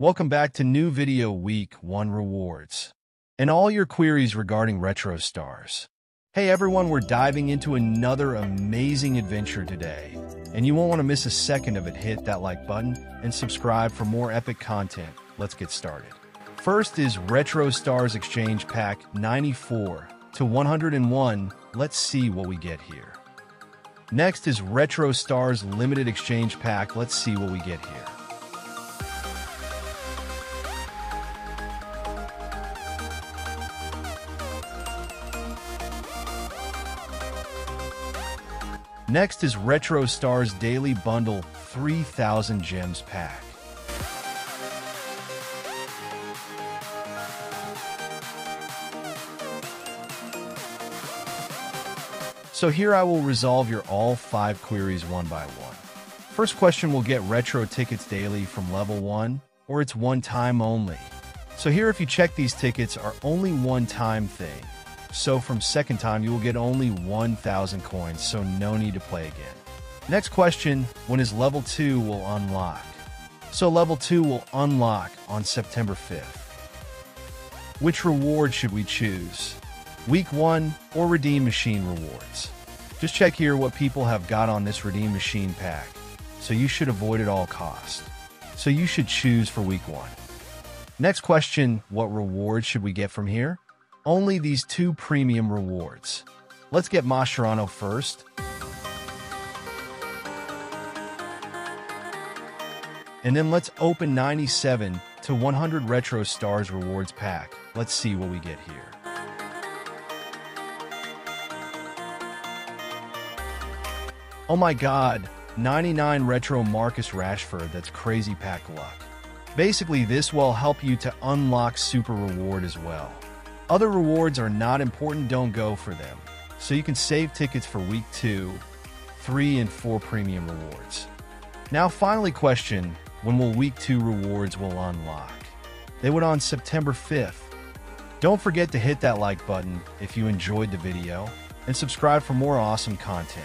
Welcome back to new video week 1 rewards and all your queries regarding Retro Stars. Hey everyone, we're diving into another amazing adventure today, and you won't want to miss a second of it. Hit that like button and subscribe for more epic content. Let's get started. First is Retro Stars Exchange Pack 94 to 101. Let's see what we get here. Next is Retro Stars Limited Exchange Pack. Let's see what we get here. Next is Retro Stars Daily Bundle 3000 Gems Pack. So here I will resolve your all five queries one by one. First question will get retro tickets daily from level 1, or it's one time only. So here if you check these tickets are only one time thing. So from second time, you will get only 1,000 coins, so no need to play again. Next question, when is level 2 will unlock? So level 2 will unlock on September 5th. Which reward should we choose? Week 1 or Redeem Machine rewards? Just check here what people have got on this Redeem Machine pack, so you should avoid at all costs. So you should choose for Week 1. Next question, what reward should we get from here? Only these two premium rewards. Let's get Mascherano first. And then let's open 97 to 100 Retro Stars Rewards Pack. Let's see what we get here. Oh my god, 99 Retro Marcus Rashford, that's crazy pack luck. Basically, this will help you to unlock Super Reward as well. Other rewards are not important, don't go for them. So you can save tickets for week 2, 3, and 4 premium rewards. Now finally question, when will week 2 rewards will unlock? They would on September 5th. Don't forget to hit that like button if you enjoyed the video and subscribe for more awesome content.